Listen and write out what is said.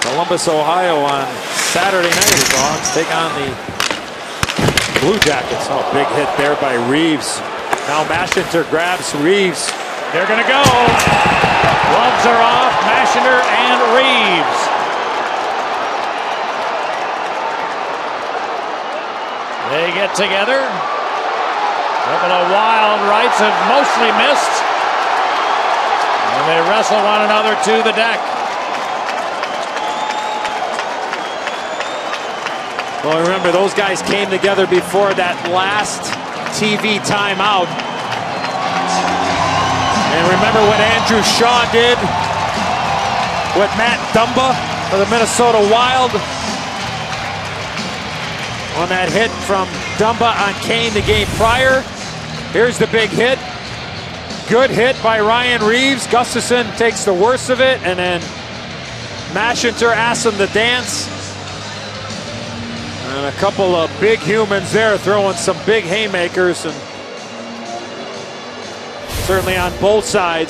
Columbus, Ohio on Saturday night. The Dogs take on the Blue Jackets. Oh, big hit there by Reaves. Now Mashinter grabs Reaves. They're going to go. Gloves are off. Mashinter and Reaves. They get together. Couple of wild rights have mostly missed. And they wrestle one another to the deck. Well, remember, those guys came together before that last TV timeout. And remember what Andrew Shaw did with Matt Dumba for the Minnesota Wild on that hit from Dumba on Kane the game prior. Here's the big hit. Good hit by Ryan Reaves. Gustafsson takes the worst of it, and then Mashinter asks him to dance. And a couple of big humans there throwing some big haymakers, and certainly on both sides.